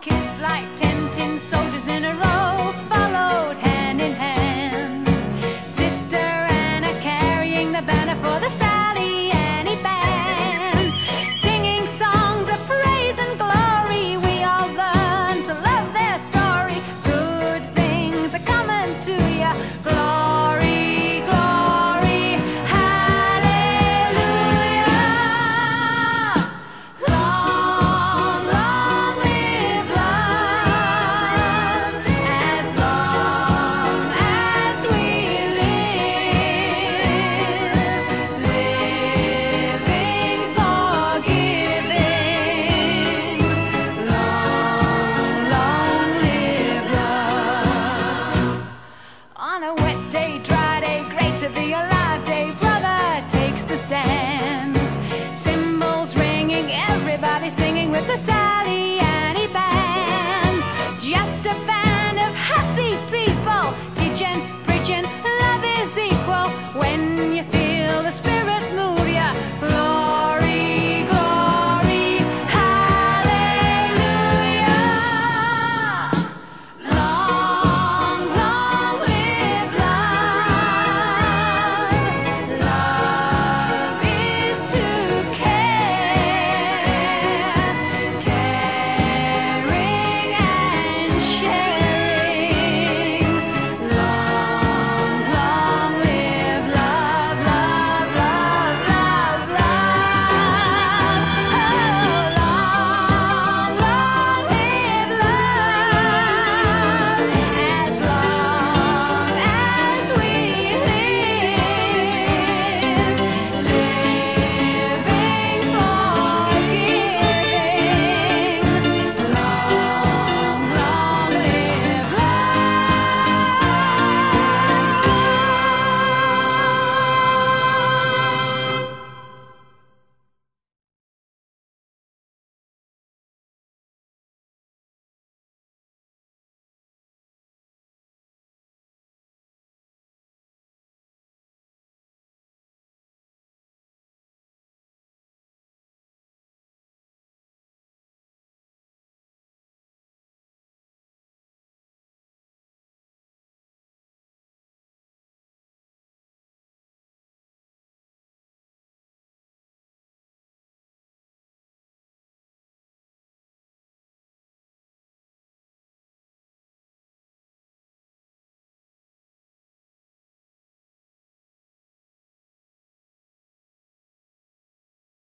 kids like ten tin to be alive.